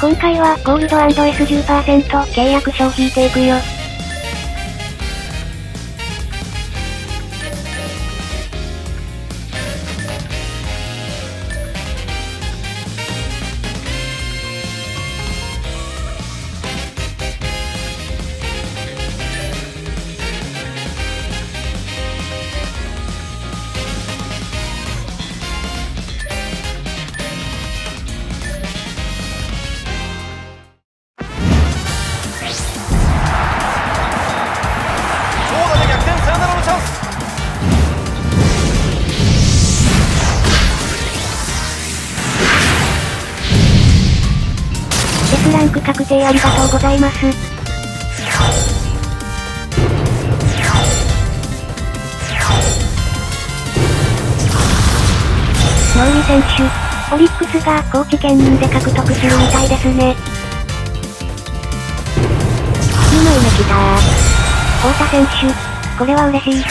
今回はゴールド &S10% 契約書を引いていくよ。ンク確定ありがとうございます。ノーリ選手、オリックスが高知県民で獲得するみたいですね。2枚目来たー。太田選手、これは嬉しい。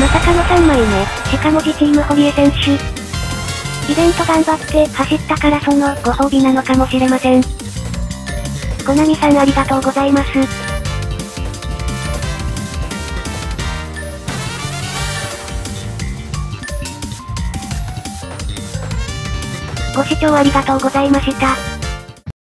まさかの3枚目、しかも自チーム堀江選手。イベント頑張って走ったからそのご褒美なのかもしれません。コナミさんありがとうございます。ご視聴ありがとうございました。